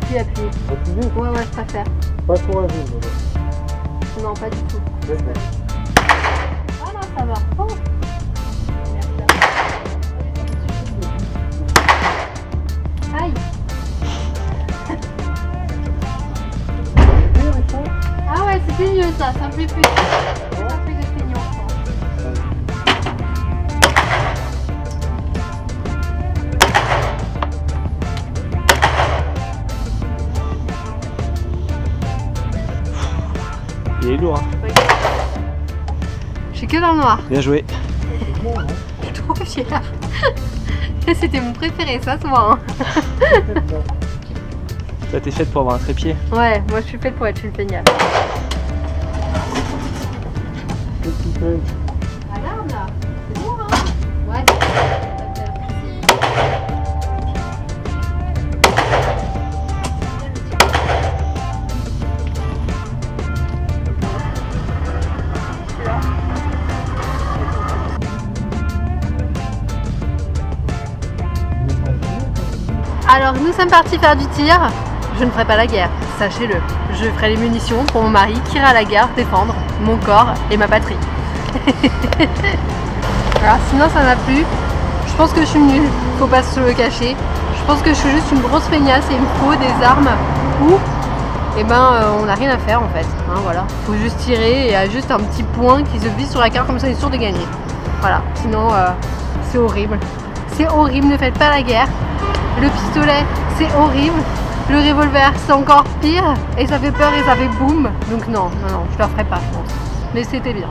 courageux Ouais, ouais, je préfère. Pas courageux, non. Non, pas du tout. D'accord. Ah non, ça va. Oh. Aïe. Ah ouais, c'était mieux ça, ça me plaît plus. Il est lourd. Hein. Je suis que dans le noir. Bien joué. Trop fière. C'était mon préféré, ça se voit. hein. Toi, t'es faite pour avoir un trépied. Ouais, moi je suis faite pour être une feignante. Alors nous sommes partis faire du tir. Je ne ferai pas la guerre, sachez-le. Je ferai les munitions pour mon mari qui ira à la guerre défendre mon corps et ma patrie. Alors sinon ça m'a plu. Je pense que je suis nulle, faut pas se le cacher. Je pense que je suis juste une grosse feignasse et il me faut des armes où eh ben euh, on n'a rien à faire en fait. Hein, voilà. Faut juste tirer et il y a juste un petit point qui se vise sur la carte comme ça on est sûr de gagner. Voilà. Sinon euh, c'est horrible. C'est horrible, ne faites pas la guerre. Le pistolet, c'est horrible. Le revolver, c'est encore pire. Et ça fait peur et ça fait boum. Donc non, non, non, je le ferai pas, je pense. Mais c'était bien.